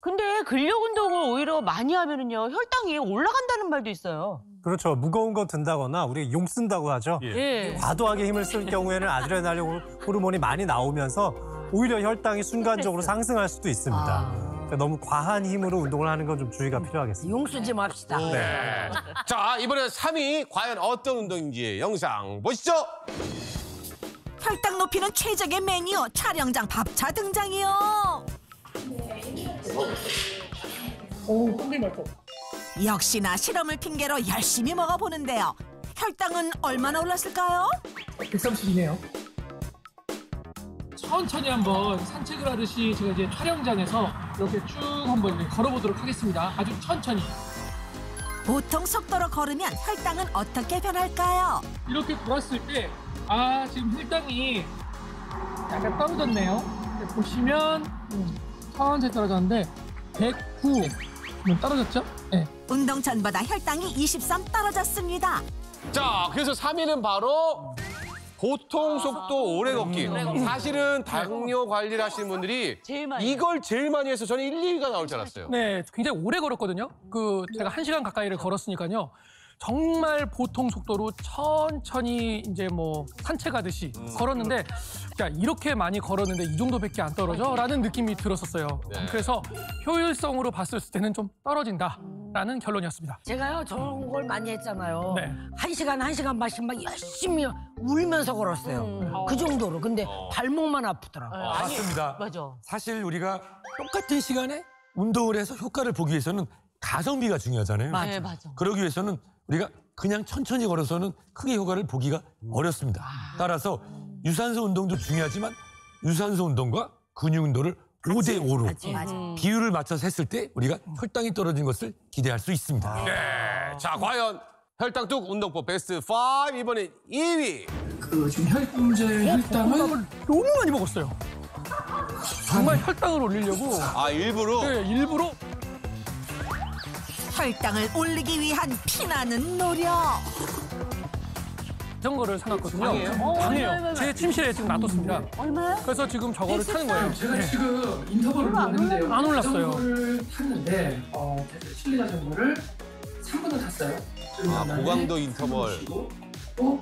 근데 근력 운동을 오히려 많이 하면은요 혈당이 올라간다는 말도 있어요. 그렇죠. 무거운 거 든다거나 우리가 용 쓴다고 하죠. 예. 과도하게 힘을 쓸 경우에는 아드레날린 호르몬이 많이 나오면서 오히려 혈당이 순간적으로 상승할 수도 있습니다. 그러니까 너무 과한 힘으로 운동을 하는 건 좀 주의가 필요하겠습니다. 용수 좀 합시다. 네. 자, 이번에 3위 과연 어떤 운동인지 영상 보시죠. 혈당 높이는 최적의 메뉴 촬영장 밥차 등장이요. 역시나 실험을 핑계로 열심히 먹어보는데요. 혈당은 얼마나 올랐을까요? 130이네요. 천천히 한번 산책을 하듯이 제가 이제 촬영장에서 이렇게 쭉 한번 걸어보도록 하겠습니다. 아주 천천히. 보통 속도로 걸으면 혈당은 어떻게 변할까요? 이렇게 돌았을 때, 아, 지금 혈당이 약간 떨어졌네요. 네, 보시면, 음, 천천히 떨어졌는데, 109. 음, 떨어졌죠? 네. 운동 전보다 혈당이 23 떨어졌습니다. 자, 그래서 3위는 바로 보통 속도 오래 걷기. 사실은 당뇨 관리를 하시는 분들이 이걸 제일 많이 해서 저는 1, 2위가 나올 줄 알았어요. 네, 굉장히 오래 걸었거든요. 그 제가 한 시간 가까이를 걸었으니까요. 정말 보통 속도로 천천히 이제 뭐 산책하듯이 걸었는데 야 이렇게 많이 걸었는데 이 정도밖에 안 떨어져라는 느낌이 들었었어요. 네. 그래서 효율성으로 봤을 때는 좀 떨어진다 라는 결론이었습니다. 제가요 저런 걸 많이 했잖아요. 네. 한 시간 한 시간 반씩 막 열심히 울면서 걸었어요. 그 정도로. 근데 발목만 아프더라. 고 맞습니다. 맞아. 사실 우리가 똑같은 시간에 운동을 해서 효과를 보기 위해서는 가성비가 중요하잖아요. 네 맞아. 그러기 위해서는 우리가 그냥 천천히 걸어서는 크게 효과를 보기가 어렵습니다. 따라서 유산소 운동도 중요하지만 유산소 운동과 근육 운동을 5대 5로 맞지, 맞지. 비율을 맞춰서 했을 때 우리가 혈당이 떨어진 것을 기대할 수 있습니다. 네. 자, 과연 혈당 뚝 운동법 베스트 5 이번에 2위. 그 지금 혈분제 혈당을 너무 많이 먹었어요. 정말 혈당을 올리려고 아, 일부러 네, 일부러 혈당을 올리기 위한 피나는 노력. 자전거를 사놨거든요. 방이에요? 어, 방이에요. 얼마나 제 침실에 지금 놔뒀습니다. 얼마야? 그래서 지금 저거를 타는 거예요. 제가 네. 지금 인터벌을 했는데요. 안 올랐어요. 탔는데 어, 실내 자전거를 3분을 탔어요. 아, 고강도 3분을 인터벌. 쉬고 또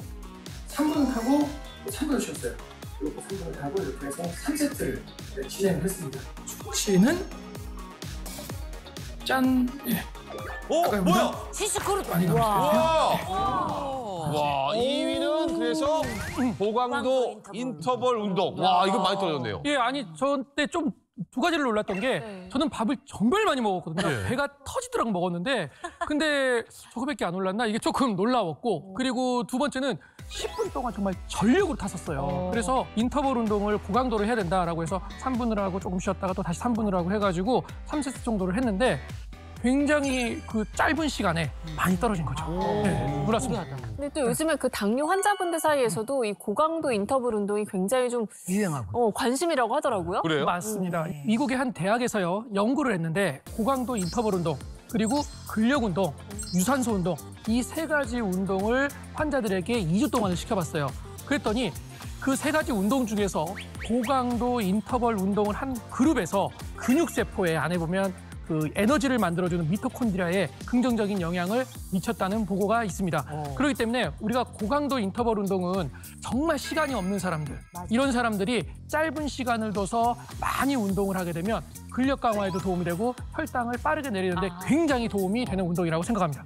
3분을 타고 또 3분을 쉬었어요. 그리고 3분을 타고 이렇게 해서 3세트를 진행을 했습니다. 숙취는 짠. 예. 어, 뭐야? 시스코르 많이 남았어요. 와. 와, 2위는 그래서 고강도 인터벌 운동. 와, 이거 많이 떨어졌네요. 예, 아니 저때 좀 두 가지를 놀랐던 게 저는 밥을 정말 많이 먹었거든요. 네. 배가 터지도록 먹었는데 근데 저거밖에 안 올랐나 이게 조금 놀라웠고 그리고 두 번째는 10분 동안 정말 전력으로 탔었어요. 그래서 인터벌 운동을 고강도로 해야 된다라고 해서 3분을 하고 조금 쉬었다가 또 다시 3분을 하고 해가지고 3세트 정도를 했는데 굉장히 그 짧은 시간에 많이 떨어진 거죠. 네, 놀랐습니다. 근데 또 요즘에 그 당뇨 환자분들 사이에서도 이 고강도 인터벌 운동이 굉장히 좀 유행하고. 어, 관심이라고 하더라고요. 그래요? 맞습니다. 미국의 한 대학에서요 연구를 했는데 고강도 인터벌 운동 그리고 근력 운동, 유산소 운동 이 세 가지 운동을 환자들에게 2주 동안을 시켜봤어요. 그랬더니 그 세 가지 운동 중에서 고강도 인터벌 운동을 한 그룹에서 근육 세포에 안에 보면 그 에너지를 만들어주는 미토콘드리아에 긍정적인 영향을 미쳤다는 보고가 있습니다. 그렇기 때문에 우리가 고강도 인터벌 운동은 정말 시간이 없는 사람들, 이런 사람들이 짧은 시간을 둬서 많이 운동을 하게 되면 근력 강화에도 도움이 되고 혈당을 빠르게 내리는데 굉장히 도움이 되는 운동이라고 생각합니다.